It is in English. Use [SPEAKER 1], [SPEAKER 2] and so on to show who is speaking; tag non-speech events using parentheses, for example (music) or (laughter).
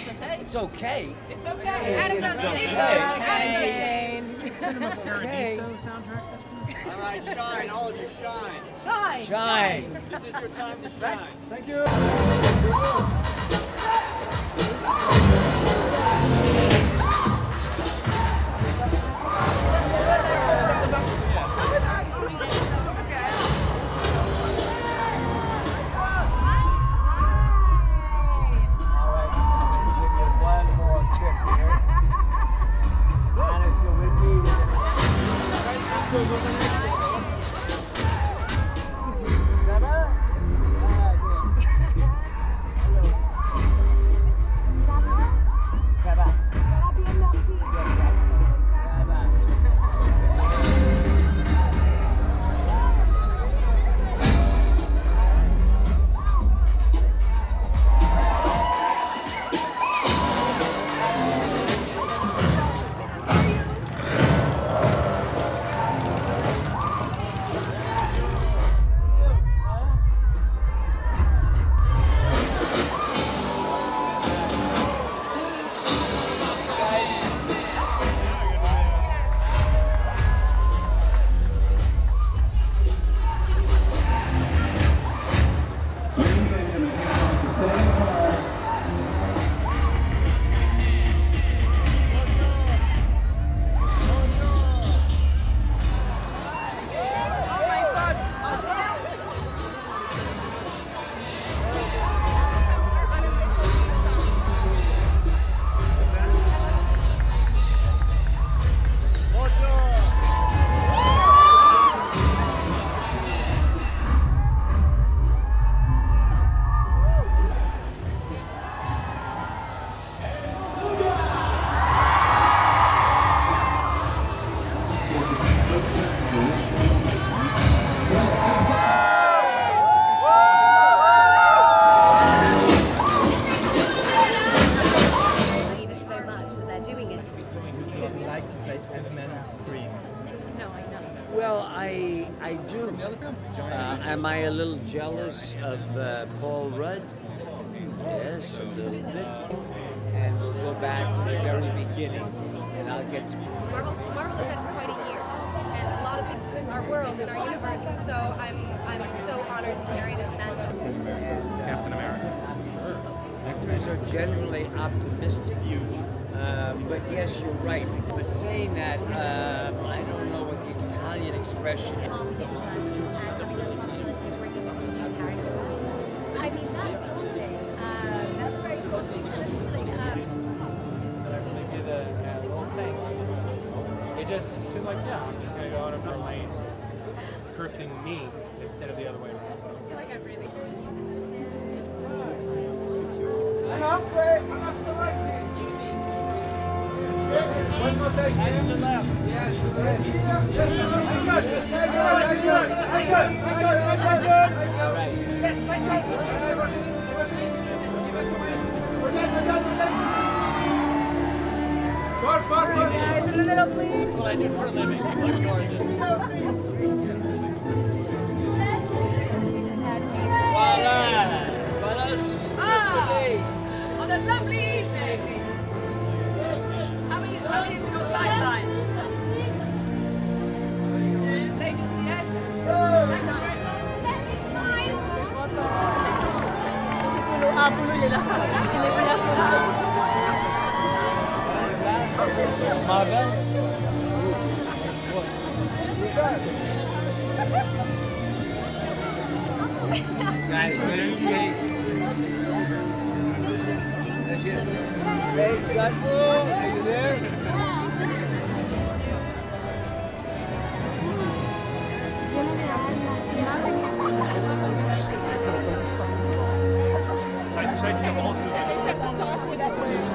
[SPEAKER 1] It's okay.
[SPEAKER 2] It's okay.
[SPEAKER 1] It's okay.
[SPEAKER 3] Adam goes,
[SPEAKER 2] okay.
[SPEAKER 3] it's all right, Jane.
[SPEAKER 4] Cinema (laughs) Paradiso soundtrack. That's pretty
[SPEAKER 5] All right, shine, all of you, shine.
[SPEAKER 1] Shine.
[SPEAKER 2] Shine.
[SPEAKER 5] This is your time to shine.
[SPEAKER 4] Thank you.
[SPEAKER 2] Well, I I do. Uh, am I a little jealous of uh, Paul Rudd? Yes, a little bit. And we'll go back to the very beginning, and I'll get to.
[SPEAKER 6] Marvel, Marvel has had quite a year, and a lot of it, our world and our universe. And so I'm, I'm so honored to carry this mantle.
[SPEAKER 4] Captain America.
[SPEAKER 2] Actors are generally optimistic. Um, but yes, you're right. But saying that, um, I don't know what the Italian expression is.
[SPEAKER 3] Mom, Nicholas, and the responsibility of bringing up the new character. I mean, that's daunting. Uh, that's very daunting.
[SPEAKER 7] That I really did a, a little thanks. Uh, it just seemed like, yeah, I'm just gonna go out of my lane, cursing me instead of the other way around.
[SPEAKER 6] I feel like I've really.
[SPEAKER 5] The
[SPEAKER 6] middle, please.
[SPEAKER 5] That's what I do for a living. Look gorgeous.
[SPEAKER 2] Guys, very That's it. Hey, Gutful, are you there?
[SPEAKER 7] Should I, should I do the whole
[SPEAKER 1] They said with that word.